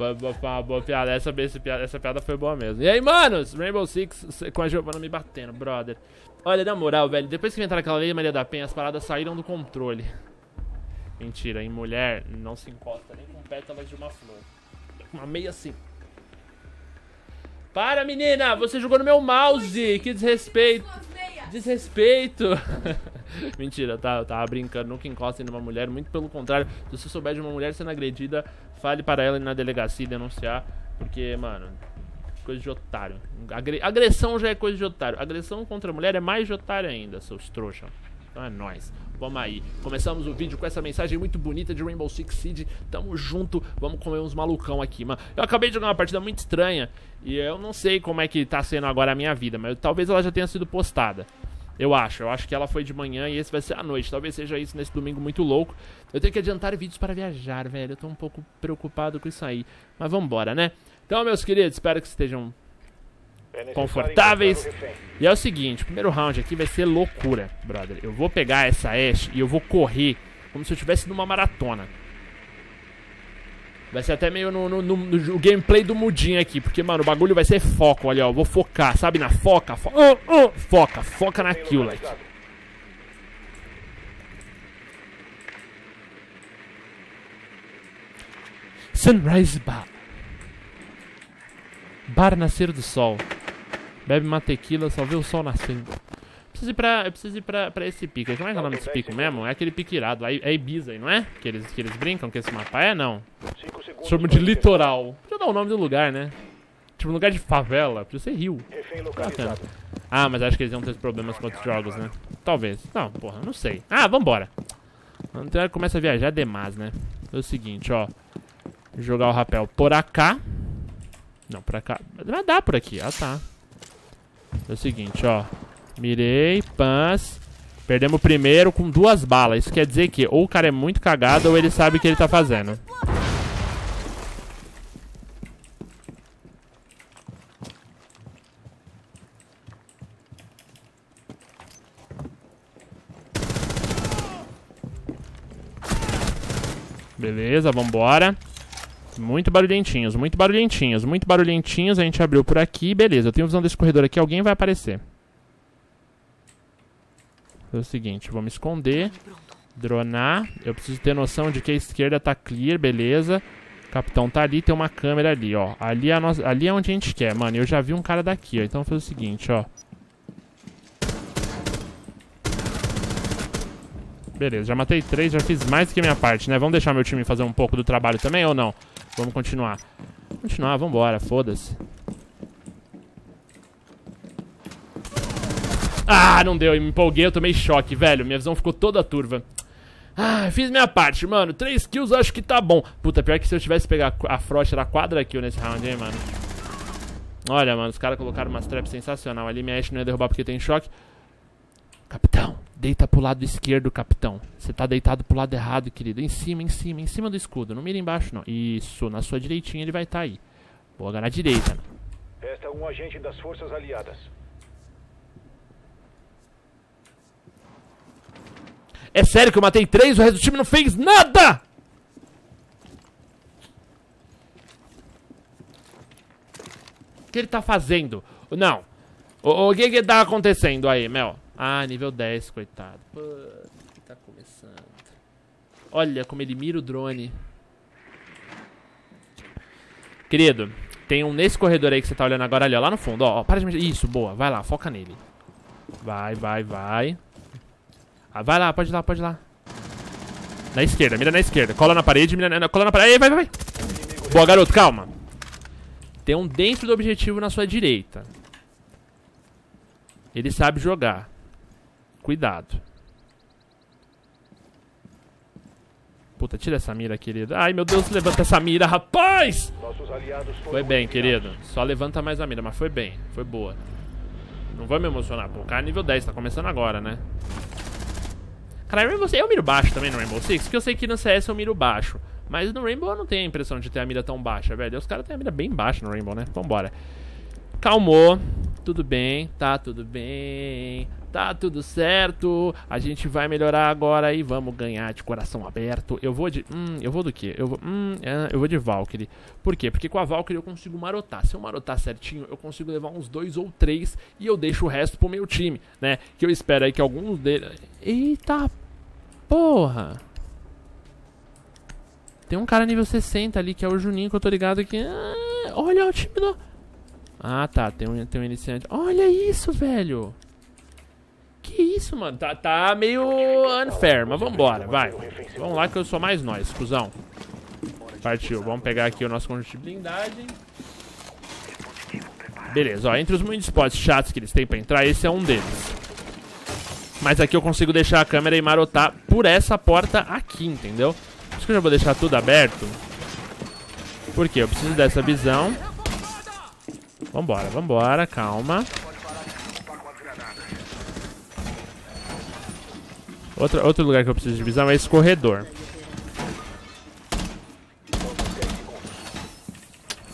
Foi, uma boa piada. Essa, essa, piada. essa piada foi boa mesmo. E aí, manos? Rainbow Six com a Giovanna me batendo, brother. Olha, na moral, velho, depois que inventaram aquela lei Maria da Penha, as paradas saíram do controle. Mentira, em mulher não se encosta nem com pétalas de uma flor. Uma meia assim. Para, menina! Você jogou no meu mouse! Que desrespeito! Desrespeito! Mentira, tá? Eu tava brincando. Nunca encostem numa mulher. Muito pelo contrário. Se você souber de uma mulher sendo agredida, fale para ela ir na delegacia e denunciar. Porque, mano, coisa de otário. Agressão já é coisa de otário. Agressão contra a mulher é mais de otário ainda, seus trouxa. Então é nóis. Vamos aí. Começamos o vídeo com essa mensagem muito bonita de Rainbow Six Siege. Tamo junto. Vamos comer uns malucão aqui, mano. Eu acabei de jogar uma partida muito estranha. E eu não sei como é que tá sendo agora a minha vida. Mas talvez ela já tenha sido postada. Eu acho. Eu acho que ela foi de manhã e esse vai ser à noite. Talvez seja isso nesse domingo muito louco. Eu tenho que adiantar vídeos para viajar, velho. Eu tô um pouco preocupado com isso aí. Mas vambora, né? Então, meus queridos, espero que estejam é confortáveis. E é o seguinte, o primeiro round aqui vai ser loucura, brother. Eu vou pegar essa Ash e eu vou correr como se eu estivesse numa maratona. Vai ser até meio no, no, no, no, gameplay do mudinho aqui, porque, mano, o bagulho vai ser foco, olha, ó. Vou focar, sabe, na foca? Fo foca, foca na kill, like. Sunrise Bar. Bar nascer do sol. Bebe uma tequila, só vê o sol nascendo. Preciso ir pra, eu preciso ir pra, pra esse pico. Como é que é o nome desse pico mesmo? É aquele pico irado. É, Ibiza aí, não é? Que eles, que eles brincam com esse mapa. É, não. Chama de litoral. Podia dar o nome do lugar, né? Tipo, lugar de favela. Podia ser rio. Bacana. Ah, mas acho que eles iam ter problemas com outros jogos, né? Talvez. Não, porra, não sei. Ah, vambora. Então começa a viajar demais, né? É o seguinte, ó. Jogar o rapel por cá. Não, por cá. Vai dar por aqui. Ah, tá. É o seguinte, ó. Mirei, pans. Perdemos o primeiro com duas balas. Isso quer dizer que ou o cara é muito cagado ou ele sabe o que ele tá fazendo. Beleza, vambora. Muito barulhentinhos, muito barulhentinhos, muito barulhentinhos. A gente abriu por aqui. Beleza, eu tenho visão desse corredor aqui. Alguém vai aparecer. É o seguinte, me esconder. Dronar. Eu preciso ter noção de que a esquerda tá clear, beleza. O capitão tá ali, tem uma câmera ali, ó. Ali é, nossa, ali é onde a gente quer, mano. Eu já vi um cara daqui, ó. Então fazer o seguinte, ó. Beleza, já matei três, já fiz mais do que a minha parte, né? Vamos deixar meu time fazer um pouco do trabalho também ou não? Vamos continuar. Continuar, vambora, foda-se. Ah, não deu, eu me empolguei, eu tomei choque, velho. Minha visão ficou toda turva. Ah, fiz minha parte, mano. Três kills acho que tá bom. Puta, pior que se eu tivesse pegar a Frost era quadra kill nesse round, hein, mano. Olha, mano, os caras colocaram umas traps sensacional. Ali minha Ashe não ia derrubar porque tem choque. Capitão, deita pro lado esquerdo, capitão. Você tá deitado pro lado errado, querido. Em cima, em cima, em cima do escudo. Não mira embaixo, não. Isso, na sua direitinha ele vai estar tá aí. Boa, na direita. Esta é um agente das forças aliadas. É sério que eu matei três, o resto do time não fez nada! O que ele tá fazendo? Não. O, o que que tá acontecendo aí, Mel? Ah, nível 10, coitado. Pô, que tá começando. Olha como ele mira o drone. Querido, tem um nesse corredor aí que você tá olhando agora ali, ó, lá no fundo, ó, ó para de me... Isso, boa, vai lá, foca nele. Vai, vai, vai. Ah, vai lá, pode ir lá, pode ir lá. Na esquerda, mira na esquerda. Cola na parede, mira na... Cola na parede. Aí, vai, vai, vai. Boa, garoto, calma. Tem um dentro do objetivo na sua direita. Ele sabe jogar. Cuidado. Puta, tira essa mira, querido. Ai, meu Deus, levanta essa mira, rapaz! Foi bem, querido. Só levanta mais a mira, mas foi bem. Foi boa. Não vai me emocionar. Pô, o cara é nível 10, tá começando agora, né? Cara, Rainbow Six, eu miro baixo também no Rainbow Six, porque eu sei que no CS eu miro baixo. Mas no Rainbow eu não tenho a impressão de ter a mira tão baixa, velho. Os caras têm a mira bem baixa no Rainbow, né? Vambora. Calmou. Tudo bem, tá tudo bem. Tá tudo certo. A gente vai melhorar agora e vamos ganhar de coração aberto. Eu vou de. Hum, eu vou do quê? Eu vou. Hum, é, eu vou de Valkyrie. Por quê? Porque com a Valkyrie eu consigo marotar. Se eu marotar certinho, eu consigo levar uns dois ou três e eu deixo o resto pro meu time, né? Que eu espero aí que alguns deles. Eita porra! Tem um cara nível 60 ali que é o Juninho que eu tô ligado que. Ah, olha o time do. Ah tá, tem um, tem um iniciante. Olha isso, velho! Que isso, mano? Tá, tá meio unfair, mas vambora, vai. Vamos lá que eu sou mais nós, cuzão. Partiu, vamos pegar aqui o nosso conjunto de blindagem. Beleza, ó, entre os muitos spots chatos que eles têm pra entrar, esse é um deles. Mas aqui eu consigo deixar a câmera e marotar por essa porta aqui, entendeu? Isso que eu já vou deixar tudo aberto. Porque eu preciso dessa visão. Vambora, vambora, calma. Outro, outro lugar que eu preciso de visão é esse corredor.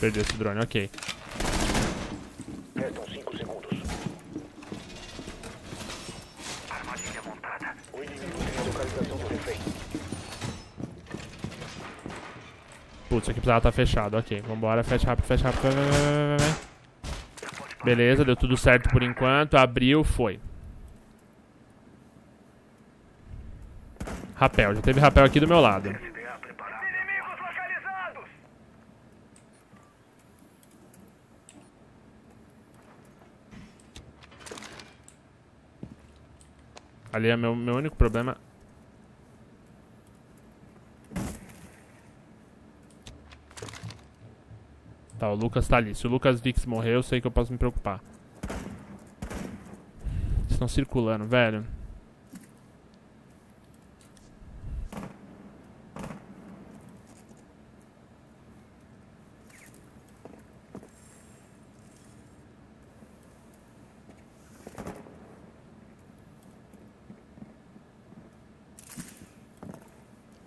Perdi esse drone, ok. Restam 5 segundos. Armadilha montada. O inimigo tem a localização do refém. Putz, aqui precisava estar fechado, ok. Vambora, fecha rápido, fecha rápido. Beleza, deu tudo certo por enquanto. Abriu, foi. Rapel, já teve rapel aqui do meu lado. Ali é meu, meu único problema. Tá, o Lucas tá ali. Se o Lucas Vix morrer, eu sei que eu posso me preocupar. Estão circulando, velho.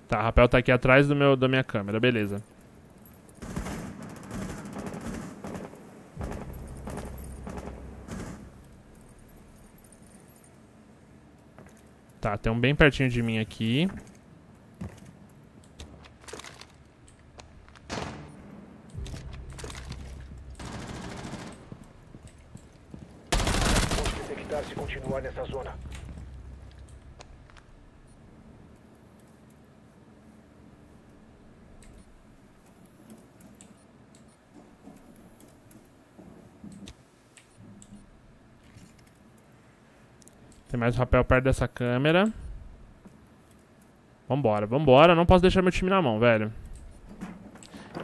Tá, Rapel tá aqui atrás do meu, da minha câmera, beleza. Tem um bem pertinho de mim aqui. Vamos detectar se continuar nessa zona. Tem mais um rapel perto dessa câmera. Vambora, vambora. Não posso deixar meu time na mão, velho.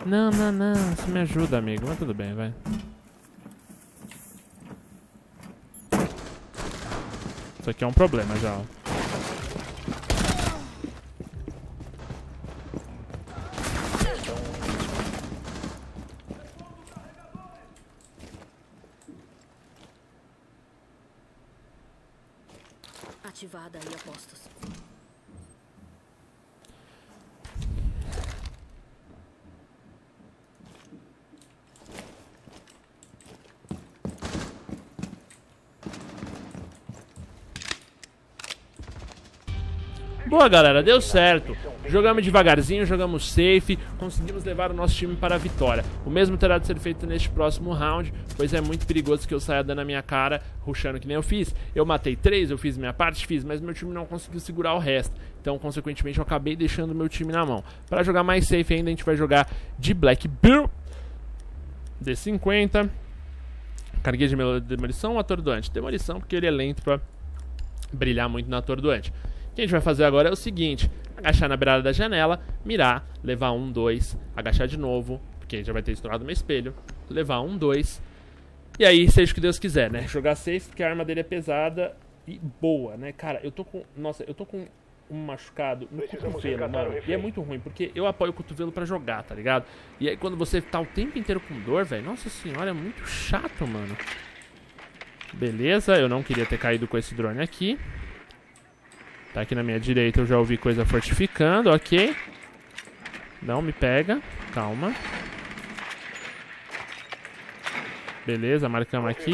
Não, não, não. Você me ajuda, amigo. Mas tudo bem, vai. Isso aqui é um problema já, ó. Ativada aí, apostos. Boa, galera, deu certo. Jogamos devagarzinho, jogamos safe, conseguimos levar o nosso time para a vitória. O mesmo terá de ser feito neste próximo round, pois é muito perigoso que eu saia dando a minha cara, rushando que nem eu fiz. Eu matei três, eu fiz minha parte, fiz, mas meu time não conseguiu segurar o resto. Então, consequentemente, eu acabei deixando meu time na mão. Para jogar mais safe ainda, a gente vai jogar de Black Bill. D50. Carguei de demolição ou atordoante? Demolição, porque ele é lento pra brilhar muito na atordoante. O que a gente vai fazer agora é o seguinte: agachar na beirada da janela, mirar, levar um, dois, agachar de novo, porque já vai ter estourado meu espelho, levar um, dois. E aí, seja o que Deus quiser, né? Jogar safe, porque a arma dele é pesada e boa, né? Cara, eu tô com. Nossa, eu tô com um machucado no Precisamos cotovelo, mano. E é muito ruim, porque eu apoio o cotovelo pra jogar, tá ligado? E aí, quando você tá o tempo inteiro com dor, velho, nossa senhora, é muito chato, mano. Beleza, eu não queria ter caído com esse drone aqui. Tá aqui na minha direita, eu já ouvi coisa fortificando, ok. Não me pega, calma. Beleza, marcamos aqui.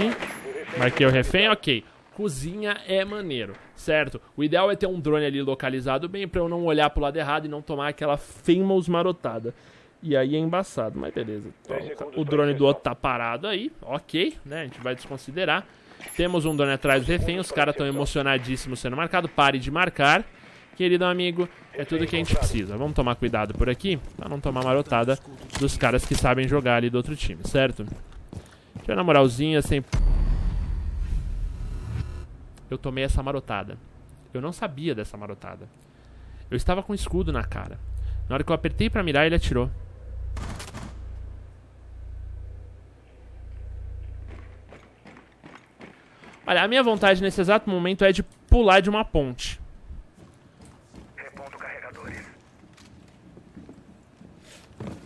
Marquei o refém, ok. Cozinha é maneiro, certo? O ideal é ter um drone ali localizado bem pra eu não olhar pro lado errado e não tomar aquela famous marotada. E aí é embaçado, mas beleza. O drone do outro tá parado aí, ok, né? A gente vai desconsiderar. Temos um drone atrás do refém, os caras estão emocionadíssimos sendo marcados. Pare de marcar, querido amigo. É tudo que a gente precisa. Vamos tomar cuidado por aqui, pra não tomar marotada dos caras que sabem jogar ali do outro time, certo? Deixa eu na moralzinha, sem... Eu tomei essa marotada. Eu não sabia dessa marotada. Eu estava com escudo na cara. Na hora que eu apertei pra mirar, ele atirou. Olha, a minha vontade nesse exato momento é de pular de uma ponte.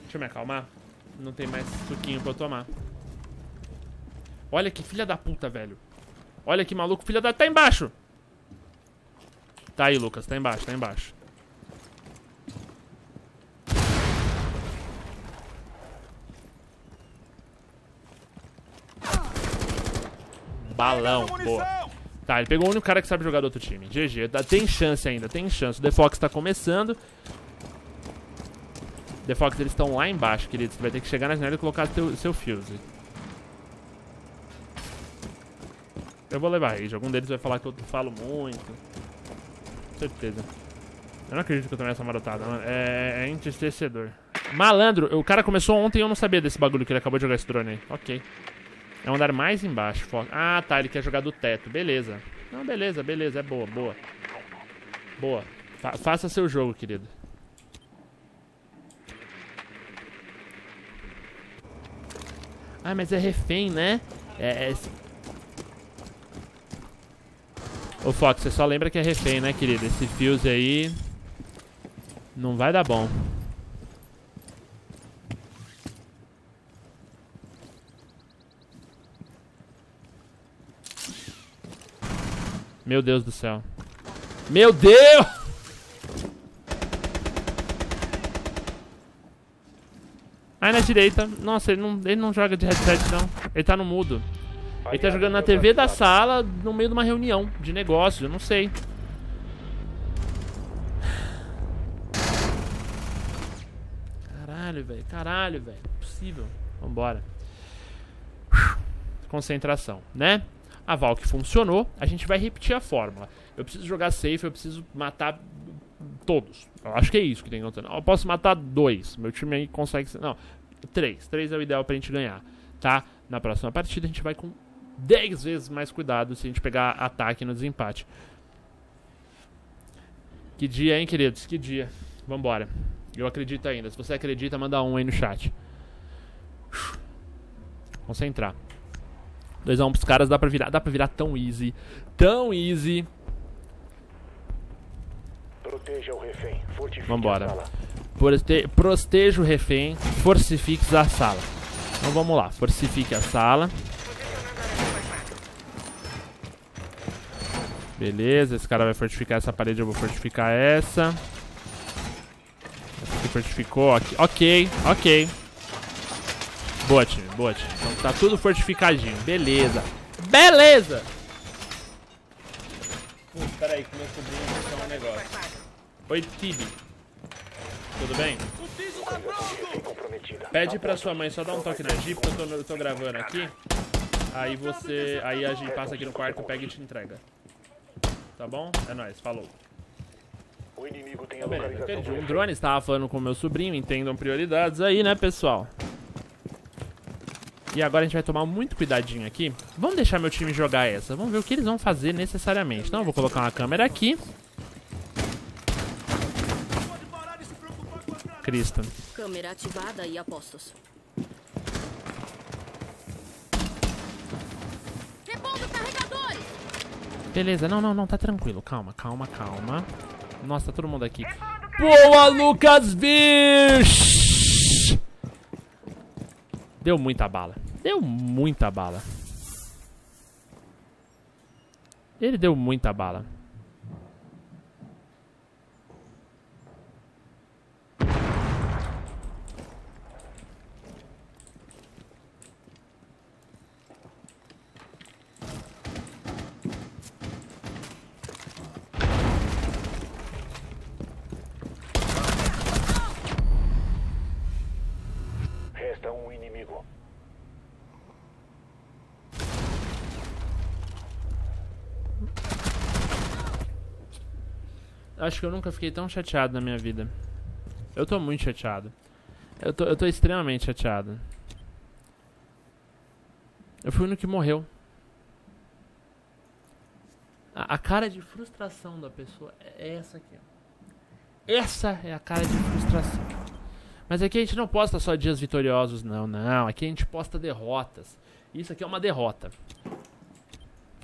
Deixa eu me acalmar. Não tem mais suquinho pra eu tomar. Olha que filha da puta, velho. Olha que maluco, filha da... Tá embaixo! Tá aí, Lucas. Tá embaixo, tá embaixo. Balão, boa. Tá, ele pegou o único cara que sabe jogar do outro time. GG, tem chance ainda, tem chance. O The Fox tá começando. The Fox, eles estão lá embaixo, querido. Você vai ter que chegar na janela e colocar teu, seu fuse. Eu vou levar rage. Algum deles vai falar que eu falo muito. Certeza. Eu não acredito que eu tomei essa marotada, mano. É, é entristecedor. Malandro, o cara começou ontem e eu não sabia desse bagulho que ele acabou de jogar esse drone aí. Ok. É um andar mais embaixo. Ah, tá. Ele quer jogar do teto. Beleza. Não, beleza, beleza. É boa, boa. Boa. Fa- faça seu jogo, querido. Ah, mas é refém, né? É. é... Ô Fox, você só lembra que é refém, né, querido? Esse fuse aí. Não vai dar bom. Meu Deus do céu. Meu Deus! Aí na direita. Nossa, ele não, ele não joga de headset, não. Ele tá no mudo. Ele tá jogando na TV da sala no meio de uma reunião de negócio, eu não sei. Caralho, velho. Caralho, velho. Impossível. Vambora. Concentração, né? A Valk funcionou. A gente vai repetir a fórmula. Eu preciso jogar safe, eu preciso matar todos. Eu acho que é isso que tem que acontecer. Eu posso matar dois. Meu time aí consegue. Não, três. Três é o ideal pra gente ganhar. Tá? Na próxima partida a gente vai com 10 vezes mais cuidado se a gente pegar ataque no desempate. Que dia, hein, queridos? Que dia. Vambora. Eu acredito ainda. Se você acredita, manda um aí no chat. Concentrar. 2x1 um pros caras, dá pra virar. Dá pra virar tão easy. Tão easy. Proteja o refém. Fortifique Vambora. a sala. Proste prosteja o refém. Forcifique a sala. Então vamos lá. Forcifique a sala. Beleza, esse cara vai fortificar essa parede, eu vou fortificar essa. Essa aqui fortificou, ok, ok, ok. Boa, time, boa, time. Então tá tudo fortificadinho, beleza. Beleza! Putz, peraí, que meu sobrinho quer um negócio. Oi, Tibi. Tudo bem? Pede pra sua mãe só dar um toque na Jeep, porque eu tô, eu tô gravando aqui. Aí você. Aí a gente passa aqui no quarto, pega e te entrega. Tá bom? É nóis, falou. O inimigo tem a Tá do Um drone estava falando com o meu sobrinho, entendam prioridades aí, né, pessoal? E agora a gente vai tomar muito cuidadinho aqui. Vamos deixar meu time jogar essa. Vamos ver o que eles vão fazer necessariamente. Então eu vou colocar uma câmera aqui. Cristo. Câmera ativada e apostos. Repondo carregadores! Beleza, não, não, não, tá tranquilo. Calma, calma, calma. Nossa, tá todo mundo aqui. Boa, Lucas Bish! Deu muita bala. Deu muita bala. Ele deu muita bala. inimigo. Acho que eu nunca fiquei tão chateado na minha vida. Eu tô muito chateado. Eu tô, eu tô extremamente chateado. Eu fui o único que morreu. A, a cara de frustração da pessoa é essa aqui. ó. Essa é a cara de frustração. Mas aqui a gente não posta só dias vitoriosos, não, não. Aqui a gente posta derrotas. Isso aqui é uma derrota.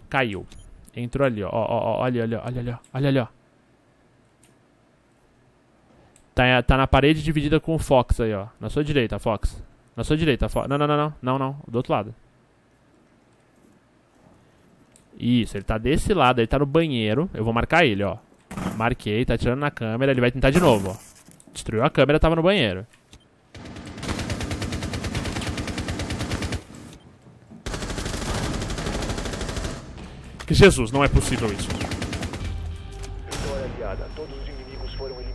Caiu. Entrou ali, ó. ó, ó olha, olha, olha, olha, olha ali, ó. Tá, tá na parede dividida com o Fox aí, ó. Na sua direita, Fox. Na sua direita, Fox. Não, não, não, não. Não, não. Do outro lado. Isso, ele tá desse lado, ele tá no banheiro. Eu vou marcar ele, ó. Marquei, tá tirando na câmera, ele vai tentar de novo, ó. Destruiu a câmera, tava no banheiro. Que Jesus, não é possível isso.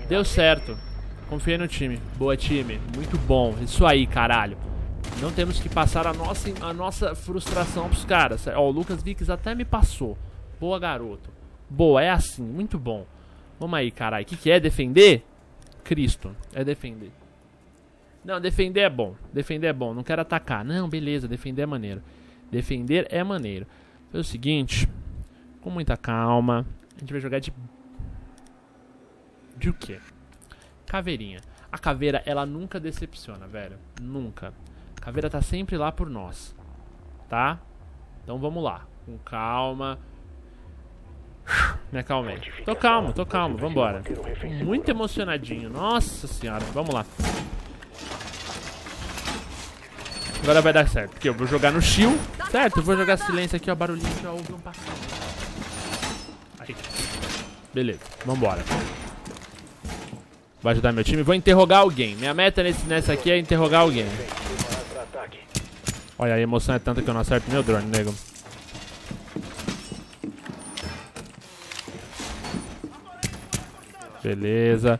Deu certo. Confiei no time. Boa, time. Muito bom. Isso aí, caralho. Não temos que passar a nossa, a nossa frustração pros caras. Ó, o Lucas Vix até me passou. Boa, garoto. Boa, é assim. Muito bom. Vamos aí, caralho. O que, que é defender? Cristo. É defender. Não, defender é bom. Defender é bom. Não quero atacar. Não, beleza. Defender é maneiro. Defender é maneiro. É o seguinte. Com muita calma. A gente vai jogar de... De o quê? Caveirinha. A caveira, ela nunca decepciona, velho. Nunca. A caveira tá sempre lá por nós. Tá? Então vamos lá. Com calma. Me acalmei. Tô calmo, tô calmo. Vambora. Muito emocionadinho. Nossa senhora. Vamos lá. Agora vai dar certo. Porque eu vou jogar no shield. Certo, eu vou jogar silêncio aqui, ó. Barulhinho eu ouvi um passando. Aí. Beleza, vambora. Vai ajudar meu time. Vou interrogar alguém. Minha meta nesse, nessa aqui é interrogar alguém. Olha, a emoção é tanta que eu não acerto meu drone, nego. Beleza.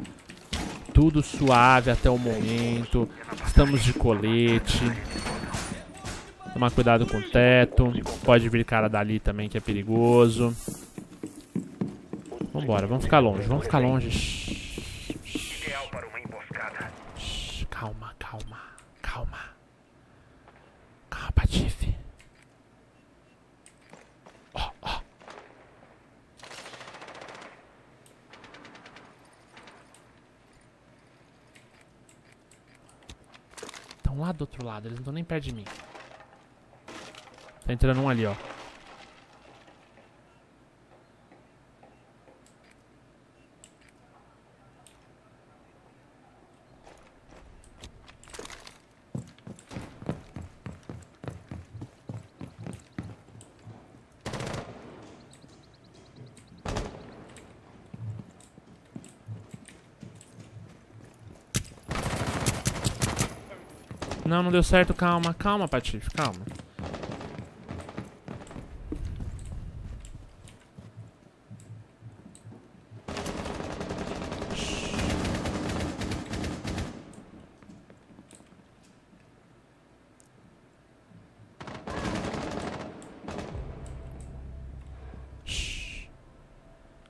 Tudo suave até o momento. Estamos de colete. Tomar cuidado com o teto. Pode vir cara dali também que é perigoso. Vambora, vamos ficar longe, vamos ficar longe. Shhh, Ideal para uma emboscada. shhh, calma, calma, calma. Calma, Patife. Ó, ó. Estão lá do outro lado, eles não estão nem perto de mim. Tá entrando um ali, ó. Não, não deu certo, calma, calma, Patife, calma.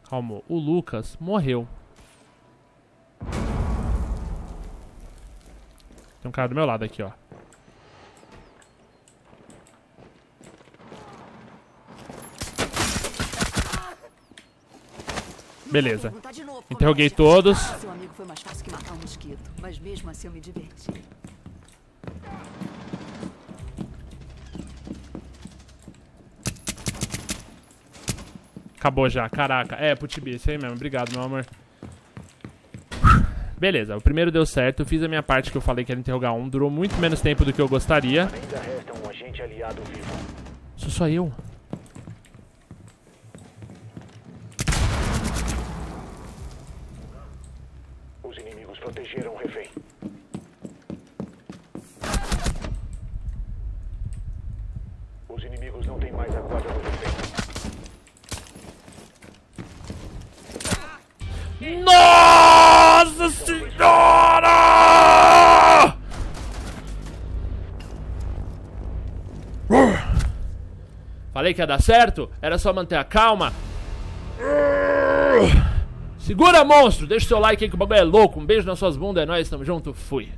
Calma, o Lucas morreu. Tem um cara do meu lado aqui, ó. Beleza. Interroguei todos. Seu amigo foi mais fácil que matar um mosquito, mas mesmo assim eu me diverti. Acabou já, caraca. É, Putibi, isso aí mesmo. Obrigado, meu amor. Beleza, o primeiro deu certo. Fiz a minha parte que eu falei que era interrogar um. Durou muito menos tempo do que eu gostaria. Ainda resta um agente aliado vivo. Sou só eu. Os inimigos protegeram o refém. Que ia dar certo? Era só manter a calma. Segura, monstro! Deixa o seu like aí que o bagulho é louco. Um beijo nas suas bundas, é nóis, tamo junto, fui.